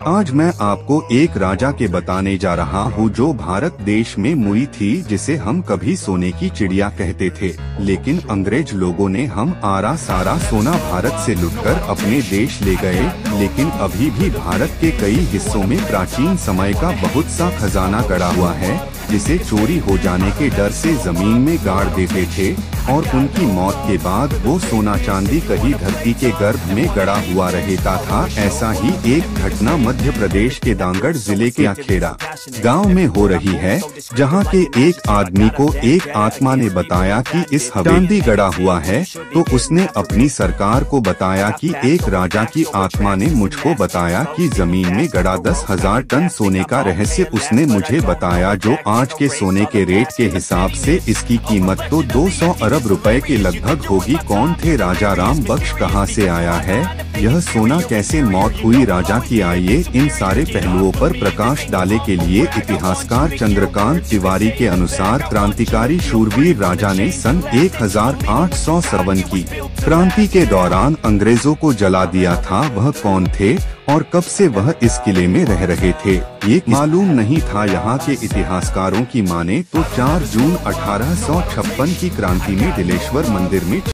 आज मैं आपको एक राजा के बताने जा रहा हूँ जो भारत देश में मुई थी, जिसे हम कभी सोने की चिड़िया कहते थे। लेकिन अंग्रेज़ लोगों ने हम आरा सारा सोना भारत से लुटकर अपने देश ले गए। लेकिन अभी भी भारत के कई हिस्सों में प्राचीन समय का बहुत सा खजाना गड़ा हुआ है, जिसे चोरी हो जाने के डर से ज़मीन में गाड़ देते थे और उनकी मौत के बाद वो सोना चांदी कहीं धरती के गर्भ में गड़ा हुआ रहता था। ऐसा ही एक घटना मध्य प्रदेश के दांगड़ ज़िले के अखेड़ा गाँव में हो रही है, जहाँ के एक आदमी को एक आत्मा ने बताया कि इस चांदी गड़ा हुआ है तो उसने अपनी सरकार को बताया कि एक राजा की आत्मा ने मुझको बताया कि ज़मीन में गड़ा दस हज़ार टन सोने का रहस्य उसने मुझे बताया, जो आज के सोने के रेट के हिसाब से इसकी कीमत तो 200 अरब रुपए के लगभग होगी। कौन थे राजा? राम बख्श कहाँ से आया है? यह सोना कैसे मौत हुई? राजा की आइए इन सारे पहलुओं पर प्रकाश डाले के लिए इतिहासकार चंद्रकांत तिवारी के अनुसार क्रांतिकारी शूरवीर राजा ने सन एक हज़ार आठ सौ की क्रांति के दौरान अंग्रेज़ों को जला दिया था वह कौन थे और कब से वह इस किले में रह रहे थे, ये मालूम नहीं था यहाँ के इतिहासकारों की माने तो 4 जून अठारह सौ छप्पन की क्रांति में दिलेश्वर मंदिर में